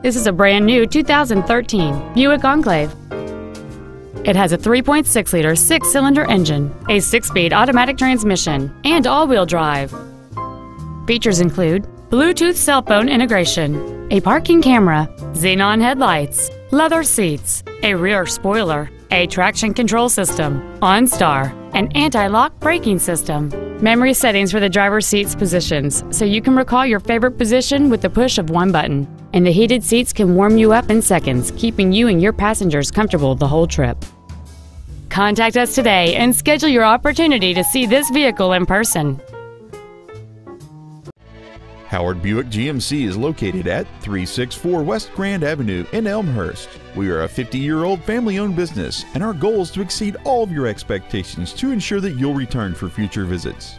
This is a brand new 2013 Buick Enclave. It has a 3.6 liter six cylinder engine, a six speed automatic transmission, and all wheel drive. Features include Bluetooth cell phone integration, a parking camera, xenon headlights, leather seats, a rear spoiler, a traction control system, OnStar, an anti-lock braking system, memory settings for the driver's seat's positions so you can recall your favorite position with the push of one button, and the heated seats can warm you up in seconds, keeping you and your passengers comfortable the whole trip. Contact us today and schedule your opportunity to see this vehicle in person. Howard Buick GMC is located at 364 West Grand Avenue in Elmhurst. We are a 50 year old family owned business, and our goal is to exceed all of your expectations to ensure that you'll return for future visits.